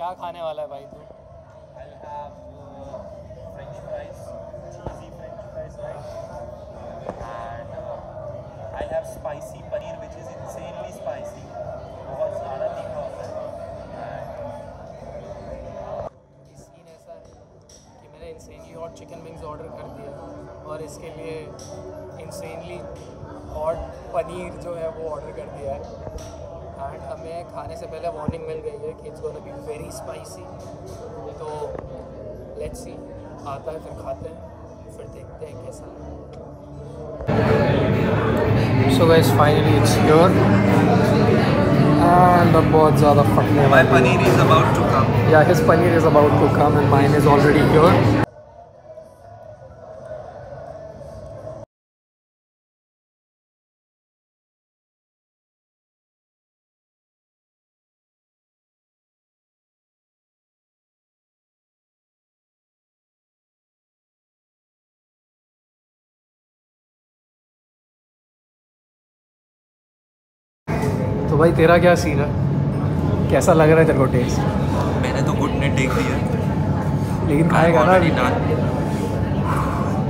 क्या खाने वाला है भाई तू? Uh, uh, spicy paneer, which is insanely spicy. बहुत ज़्यादा तीखा होता है। सीन ऐसा है कि मैंने insanely hot chicken wings order कर दिया और इसके लिए इंसेनली हॉट पनीर जो है वो ऑर्डर कर दिया है। एंड हमें खाने से पहले वार्निंग मिल गई है कि it's gonna be very spicy तो लेट्स सी आता है फिर खाते हैं फिर देखते हैं कैसा so guys finally it's your end बहुत ज़्यादा फटने My paneer is about to come. Yeah, his paneer is about to come and mine is already here. भाई तेरा क्या सीन है? कैसा लग रहा है तेरे को टेस्ट मैंने तो घुटने टेक दिया लेकिन खाएगा ना.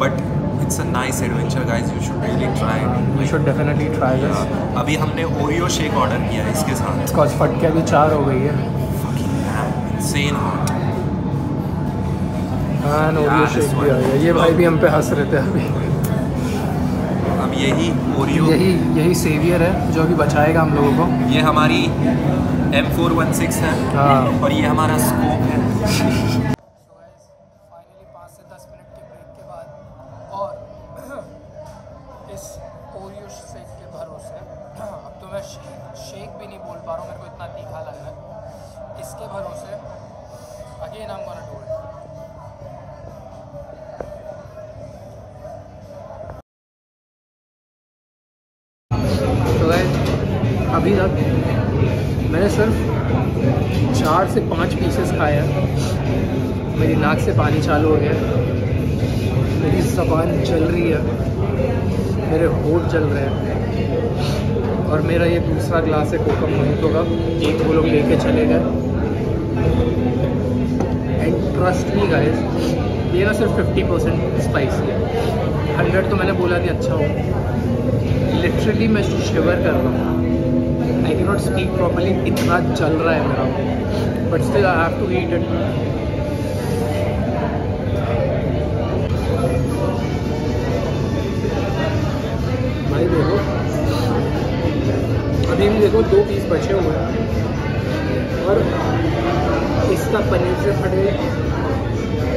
But it's a nice adventure, guys. You should really try we should definitely try this अभी हमने ओरियो शेक ऑर्डर किया है इसके साथ। स्कॉच फट के अभी चार हो गई है। Insane हाँ ओरियो शेक भी आ गया। ये भाई भी हम पे हंस रहे थे अभी। यही ओरियो यही यही सेवियर है जो अभी बचाएगा हम लोगों को। ये हमारी एम फोर वन सिक्स है हाँ। और ये हमारा स्कोप है। फाइनली पाँच से दस मिनट के ब्रेक के बाद और इस ओरियो शेक के भरोसे। अब तो मैं शेक शेक भी नहीं बोल पा रहा हूँ मेरे को इतना तीखा लग रहा है। इसके भरोसे अगेन हम गोना डू इट अभी तक मैंने सिर्फ़ चार से पाँच पीसेस खाए हैं। मेरी नाक से पानी चालू हो गया मेरी जबान चल रही है। मेरे होठ जल रहे हैं। और मेरा ये दूसरा ग्लास है कोका मोहितो का। एक वो लोग लेके चले गए। एंड ट्रस्ट मी गाइस ये ना सिर्फ़ फिफ्टी परसेंट स्पाइसी है हंड्रेड तो मैंने बोला नहीं अच्छा हो। लिटरली मैं शिवर कर रहा हूँ। नॉट स्पीक प्रॉपरली इतना चल रहा है मेरा। But still I have to eat it भाई देखो। अभी भी देखो, दो पीस बचे हुए हैं। और इसका पनीर से फट गई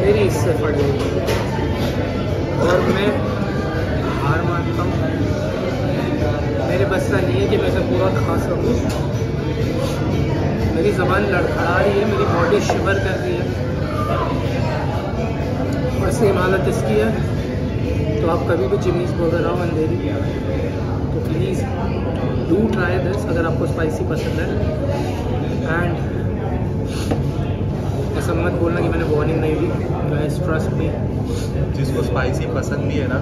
मेरी इससे फट गई पूरा खा सकूँ मेरी ज़बान लड़खड़ा रही है, मेरी बॉडी शिवर कर रही है। और सेम हालत इसकी है। तो आप कभी भी जिमीज बर्गर आओ अंधेरी। तो प्लीज़ डू ट्राई दिस अगर आपको स्पाइसी पसंद है। एंड ऐसा मत बोलना कि मैंने वार्निंग नहीं दी। गाइस ट्रस्ट मी जिसको स्पाइसी पसंद भी है ना,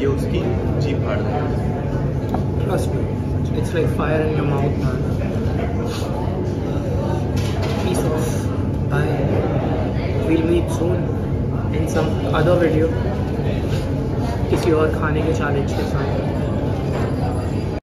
ये उसकी जीप फाड़ देगा। Trust me, it's like fire in your mouth, man. Peace off. Bye. We'll meet soon in some other video. किसी और खाने के चैलेंज के साथ